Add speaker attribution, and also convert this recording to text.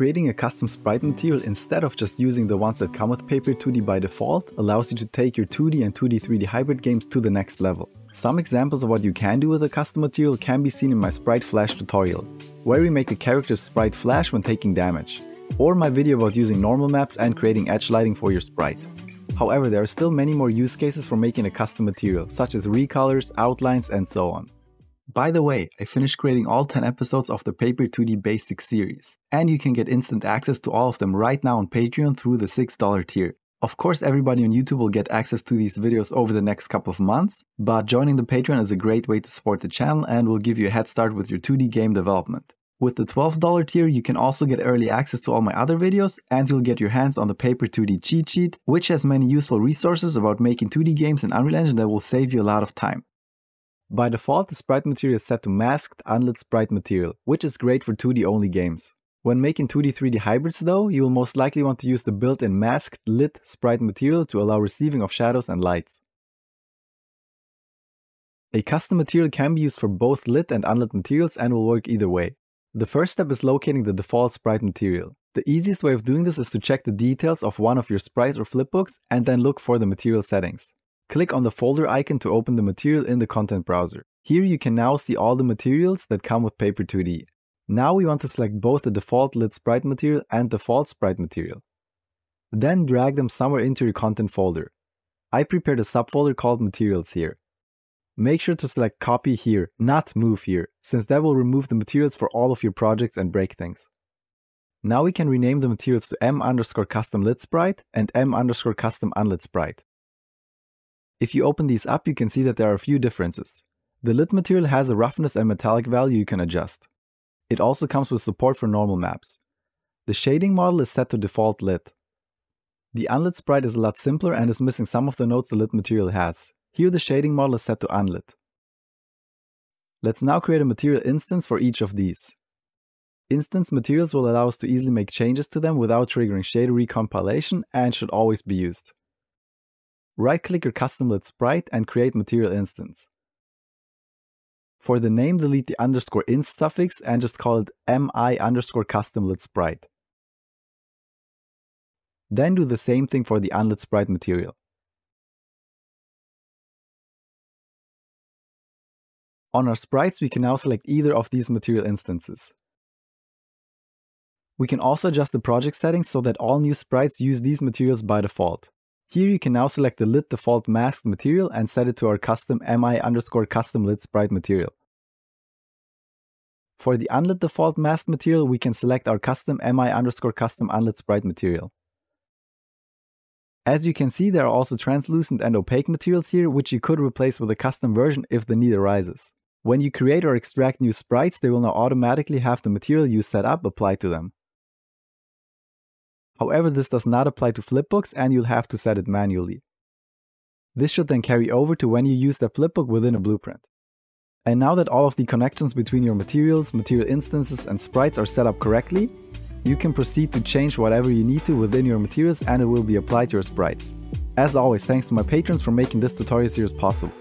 Speaker 1: Creating a custom sprite material instead of just using the ones that come with Paper 2D by default allows you to take your 2D and 2D 3D hybrid games to the next level. Some examples of what you can do with a custom material can be seen in my Sprite Flash tutorial, where we make the character's sprite flash when taking damage, or my video about using normal maps and creating edge lighting for your sprite. However, there are still many more use cases for making a custom material, such as recolors, outlines, and so on. By the way, I finished creating all 10 episodes of the Paper 2D Basics series, and you can get instant access to all of them right now on Patreon through the $6 tier. Of course, everybody on YouTube will get access to these videos over the next couple of months, but joining the Patreon is a great way to support the channel and will give you a head start with your 2D game development. With the $12 tier, you can also get early access to all my other videos and you'll get your hands on the Paper 2D cheat sheet, which has many useful resources about making 2D games in Unreal Engine that will save you a lot of time. By default, the sprite material is set to masked unlit sprite material, which is great for 2D only games. When making 2D 3D hybrids though, you will most likely want to use the built-in masked lit sprite material to allow receiving of shadows and lights. A custom material can be used for both lit and unlit materials and will work either way. The first step is locating the default sprite material. The easiest way of doing this is to check the details of one of your sprites or flipbooks and then look for the material settings. Click on the folder icon to open the material in the content browser. Here you can now see all the materials that come with Paper 2D. Now we want to select both the default lit sprite material and the default sprite material. Then drag them somewhere into your content folder. I prepared a subfolder called materials here. Make sure to select copy here, not move here, since that will remove the materials for all of your projects and break things. Now we can rename the materials to m underscore custom lit sprite and m underscore custom unlit sprite. If you open these up, you can see that there are a few differences. The lit material has a roughness and metallic value you can adjust. It also comes with support for normal maps. The shading model is set to default lit. The unlit sprite is a lot simpler and is missing some of the notes the lit material has. Here the shading model is set to unlit. Let's now create a material instance for each of these. Instance materials will allow us to easily make changes to them without triggering shader recompilation and should always be used. Right-click your custom lit sprite and create material instance. For the name, delete the underscore inst suffix and just call it mi underscore custom lit sprite. Then do the same thing for the unlit sprite material. On our sprites, we can now select either of these material instances. We can also adjust the project settings so that all new sprites use these materials by default. Here you can now select the lit default masked material and set it to our custom mi underscore custom lit sprite material. For the unlit default masked material, we can select our custom mi underscore custom unlit sprite material. As you can see, there are also translucent and opaque materials here, which you could replace with a custom version if the need arises. When you create or extract new sprites, they will now automatically have the material you set up applied to them. However, this does not apply to flipbooks and you'll have to set it manually. This should then carry over to when you use the flipbook within a blueprint. And now that all of the connections between your materials, material instances and sprites are set up correctly, you can proceed to change whatever you need to within your materials and it will be applied to your sprites. As always, thanks to my patrons for making this tutorial series possible.